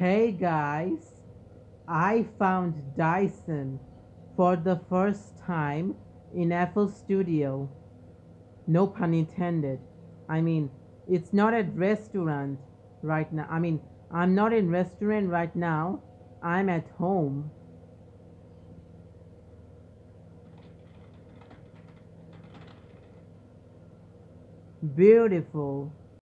Hey guys, I found Dyson for the first time in FL Studio. No pun intended. I mean, it's not at restaurant right now. I mean, I'm not in restaurant right now. I'm at home. Beautiful.